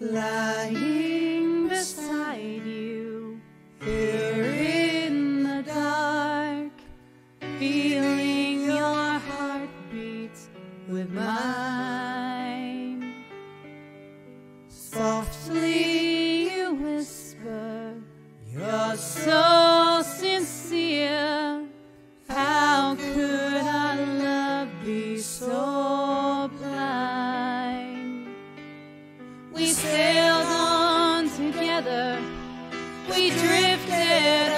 La We sailed on together, we drifted.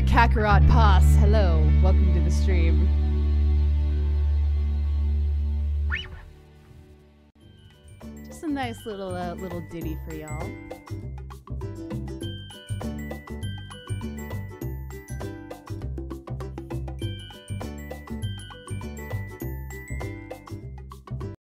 Kakarot Pass. Hello. Welcome to the stream. Just a nice little uh, little ditty for y'all.